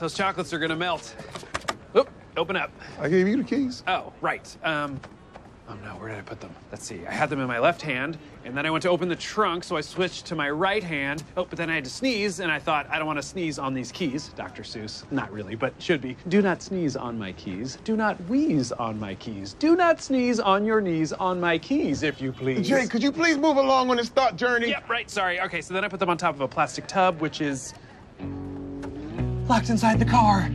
Those chocolates are gonna melt. Oop, open up. I gave you the keys. Oh, right. Um, oh no, where did I put them? Let's see. I had them in my left hand, and then I went to open the trunk, so I switched to my right hand. Oh, but then I had to sneeze, and I thought, I don't want to sneeze on these keys. Dr. Seuss. Not really, but should be. Do not sneeze on my keys. Do not wheeze on my keys. Do not sneeze on your knees on my keys, if you please. Jay, could you please move along on this thought journey? Yep, right, sorry. Okay, so then I put them on top of a plastic tub, which is locked inside the car.